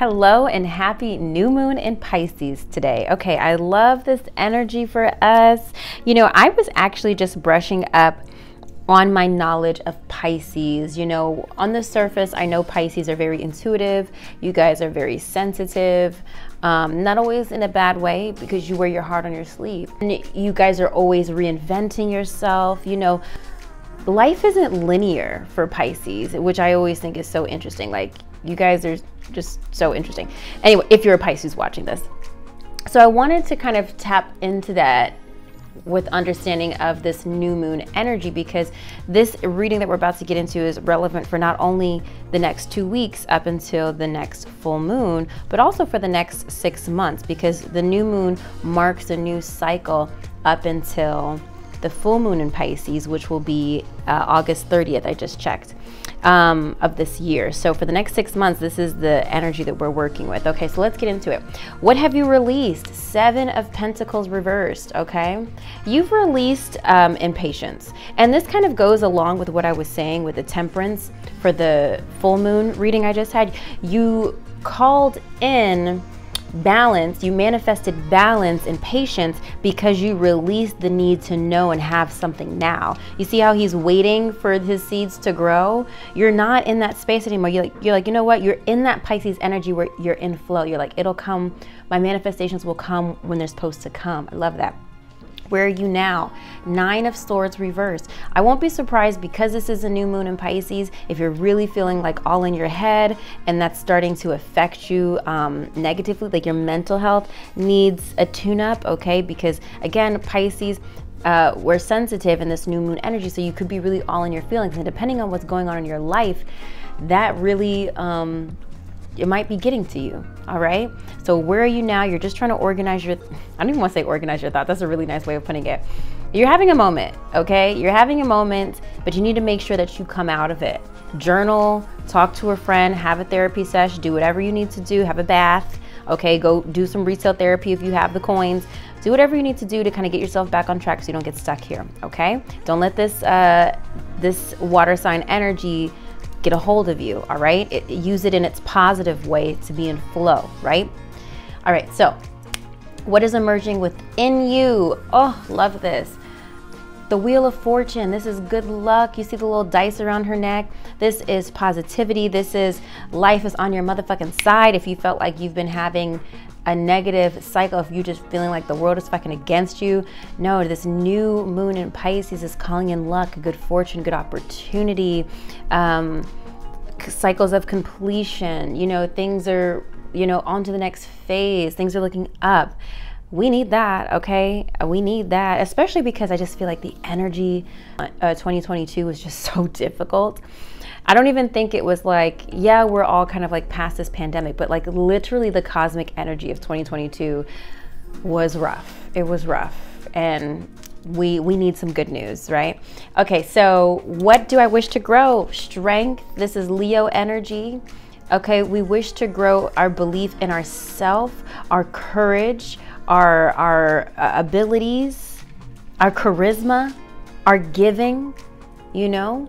Hello and happy new moon in Pisces today. Okay, I love this energy for us. You know, I was actually just brushing up on my knowledge of Pisces. You know, on the surface, I know Pisces are very intuitive. You guys are very sensitive. Um, not always in a bad way because you wear your heart on your sleeve. And you guys are always reinventing yourself. You know, life isn't linear for Pisces, which I always think is so interesting. Like, you guys are just so interesting. Anyway, if you're a Pisces watching this. So I wanted to kind of tap into that with understanding of this new moon energy because this reading that we're about to get into is relevant for not only the next two weeks up until the next full moon, but also for the next six months because the new moon marks a new cycle up until the full moon in Pisces, which will be uh, August 30th. I just checked um, of this year. So for the next six months, this is the energy that we're working with. Okay, so let's get into it. What have you released? Seven of Pentacles reversed. Okay, you've released um, impatience, and this kind of goes along with what I was saying with the Temperance for the full moon reading I just had. You called in balance, you manifested balance and patience because you released the need to know and have something now. You see how he's waiting for his seeds to grow? You're not in that space anymore. You're like, you're like, you know what? You're in that Pisces energy where you're in flow. You're like, it'll come, my manifestations will come when they're supposed to come. I love that. Where are you now? Nine of Swords reversed. I won't be surprised because this is a new moon in Pisces if you're really feeling like all in your head and that's starting to affect you um, negatively, like your mental health needs a tune up, okay? Because again, Pisces, uh, we're sensitive in this new moon energy, so you could be really all in your feelings. And depending on what's going on in your life, that really um, it might be getting to you. All right. So where are you now? You're just trying to organize your, I don't even want to say organize your thoughts. That's a really nice way of putting it. You're having a moment, okay? You're having a moment, but you need to make sure that you come out of it. Journal, talk to a friend, have a therapy session, do whatever you need to do, have a bath, okay? Go do some retail therapy if you have the coins. Do whatever you need to do to kind of get yourself back on track so you don't get stuck here, okay? Don't let this uh, this water sign energy get a hold of you, all right? It, use it in its positive way to be in flow, right? All right, so what is emerging within you? Oh, love this. The Wheel of Fortune. This is good luck. You see the little dice around her neck. This is positivity. This is life is on your motherfucking side. If you felt like you've been having a negative cycle of you just feeling like the world is fucking against you. No, this new moon in Pisces is calling in luck, good fortune, good opportunity, um, cycles of completion. You know, things are, you know, on to the next phase, things are looking up. We need that, okay? We need that, especially because I just feel like the energy uh, 2022 was just so difficult. I don't even think it was like, yeah, we're all kind of like past this pandemic, but like literally the cosmic energy of 2022 was rough. It was rough. And we we need some good news, right? Okay, so what do I wish to grow? Strength. This is Leo energy. Okay, we wish to grow our belief in ourself, our courage, our our uh, abilities, our charisma, our giving, you know?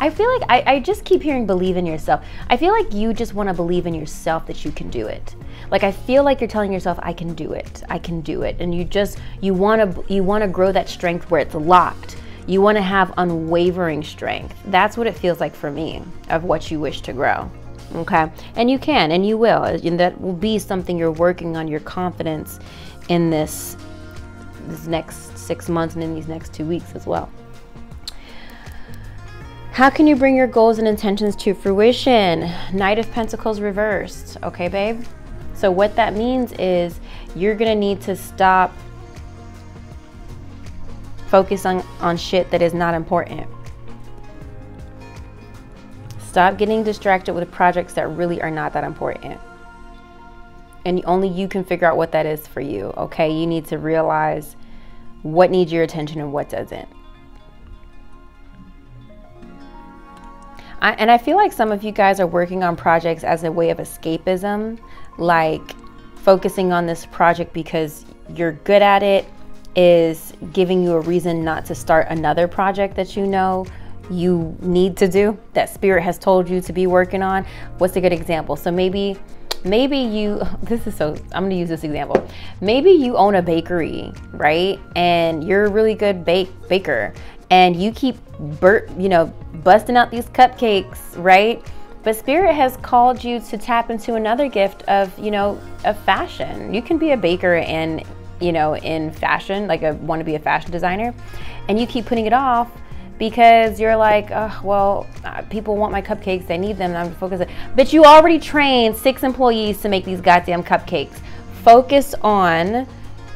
I feel like I, I just keep hearing believe in yourself. I feel like you just want to believe in yourself that you can do it. Like I feel like you're telling yourself, I can do it. I can do it. And you just you want to you want to grow that strength where it's locked. You want to have unwavering strength. That's what it feels like for me of what you wish to grow. Okay? And you can and you will. And that will be something you're working on your confidence in this this next 6 months and in these next 2 weeks as well. How can you bring your goals and intentions to fruition? Knight of Pentacles reversed. Okay, babe? So what that means is you're to need to stop focusing on, on shit that is not important. Stop getting distracted with projects that really are not that important. And only you can figure out what that is for you, okay? You need to realize what needs your attention and what doesn't. I, and I feel like some of you guys are working on projects as a way of escapism, like focusing on this project because you're good at it is giving you a reason not to start another project that you know you need to do that spirit has told you to be working on what's a good example? So maybe maybe you this is so i'm to use this example. Maybe you own a bakery right? And you're a really good bake baker and you keep bur- you know busting out these cupcakes right? But spirit has called you to tap into another gift of you know of fashion. You can be a baker and you know in fashion like a want to be a fashion designer and you keep putting it off because you're like, oh, well, uh, people want my cupcakes, they need them, I'm focused. But you already trained six employees to make these goddamn cupcakes. Focus on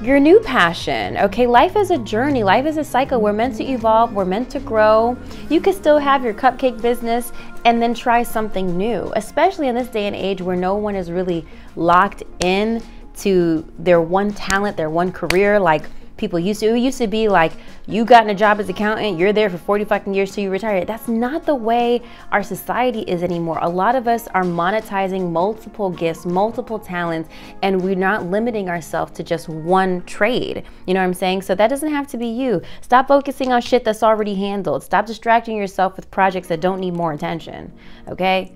your new passion. Okay, life is a journey, life is a cycle. We're meant to evolve, we're meant to grow. You could still have your cupcake business and then try something new, especially in this day and age where no one is really locked in to their one talent, their one career. Like, people used to. It used to be like you got in a job as accountant, you're there for 40 fucking years till you retire. That's not the way our society is anymore. A lot of us are monetizing multiple gifts, multiple talents, and we're not limiting ourselves to just one trade. You know what I'm saying? So that doesn't have to be you. Stop focusing on shit that's already handled. Stop distracting yourself with projects that don't need more attention. Okay?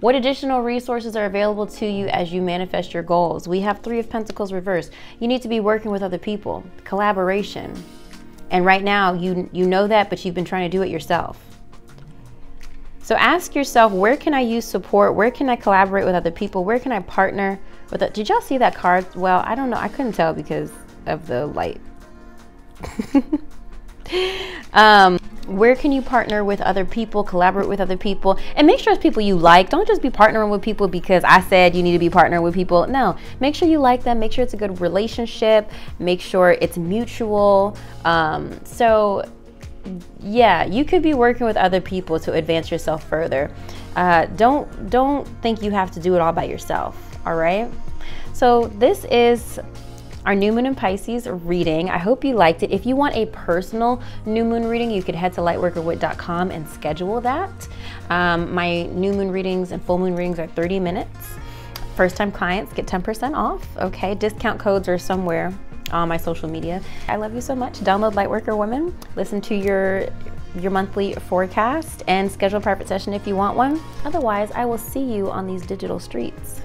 What additional resources are available to you as you manifest your goals? We have Three of Pentacles reversed. You need to be working with other people, collaboration. And right now, you, you know that, but you've been trying to do it yourself. So ask yourself, where can I use support? Where can I collaborate with other people? Where can I partner with? Did y'all see that card? Well, I don't know. I couldn't tell because of the light. um, where can you partner with other people, collaborate with other people, and make sure it's people you like. Don't just be partnering with people because I said you need to be partnering with people. No, make sure you like them, make sure it's a good relationship, make sure it's mutual. Um, so, yeah, you could be working with other people to advance yourself further. Uh, don't don't think you have to do it all by yourself. All right. So this is our new moon in Pisces reading. I hope you liked it. If you want a personal new moon reading, you could head to lightworkerwhit.com and schedule that. Um, my new moon readings and full moon readings are 30 minutes. First time clients get 10% off. Okay, discount codes are somewhere on my social media. I love you so much. Download Lightworker Women. Listen to your your monthly forecast and schedule a private session if you want one. Otherwise, I will see you on these digital streets.